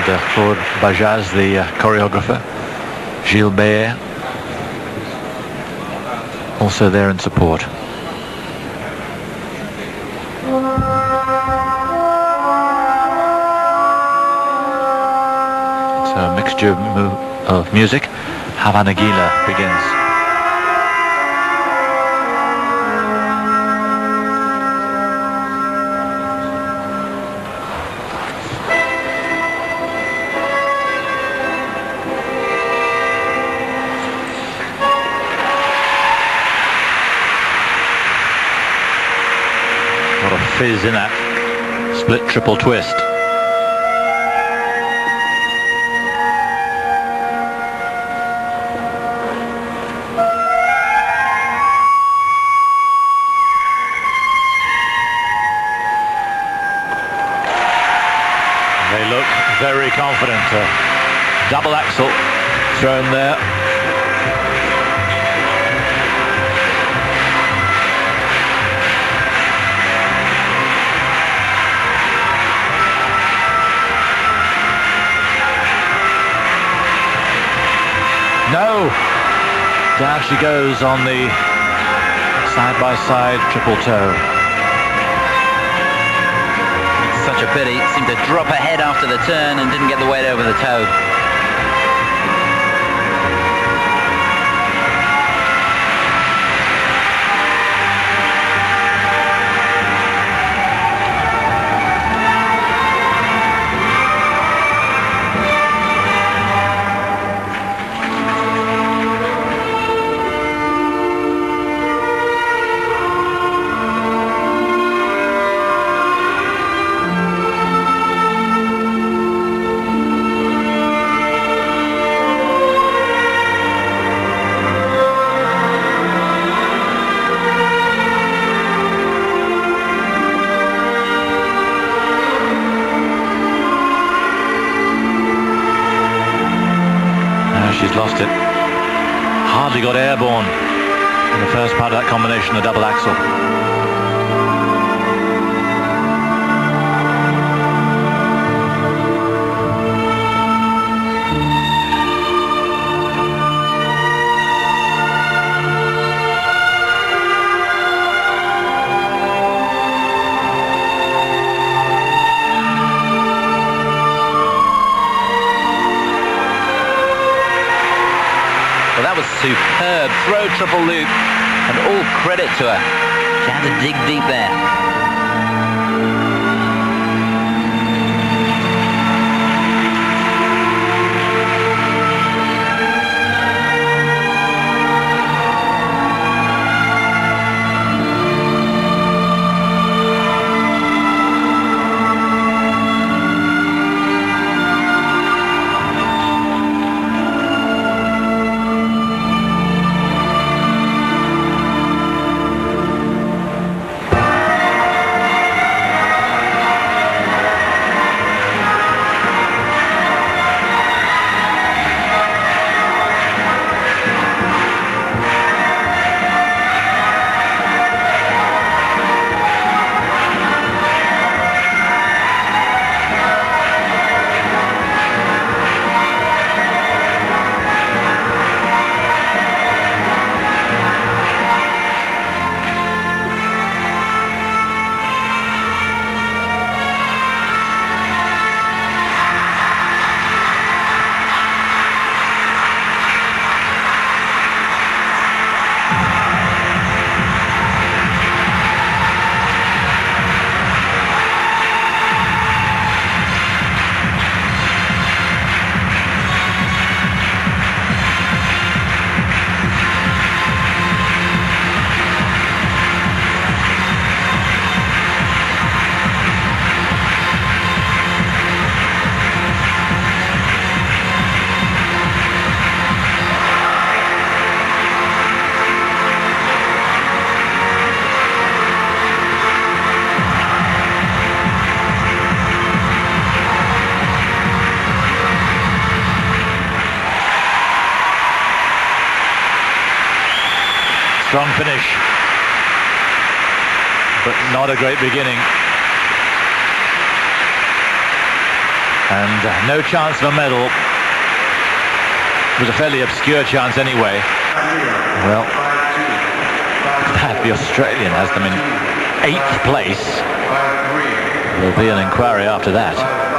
and uh, Claude Bajaz, the uh, choreographer. Gilbert also there in support. It's a mixture of music. Hava Nagila begins. Fizz in that split triple twist. They look very confident. Uh, double axel thrown there. No. Down she goes on the side-by-side -side triple toe. Such a pity. Seemed to drop ahead after the turn and didn't get the weight over the toe. She's lost it. Hardly got airborne in the first part of that combination, the double axel. Well, that was superb. Throw triple loop and all credit to her. She had to dig deep there. Strong finish, but not a great beginning. And uh, no chance of a medal. It was a fairly obscure chance anyway. Well, that the Australian has them in eighth place. There'll be an inquiry after that.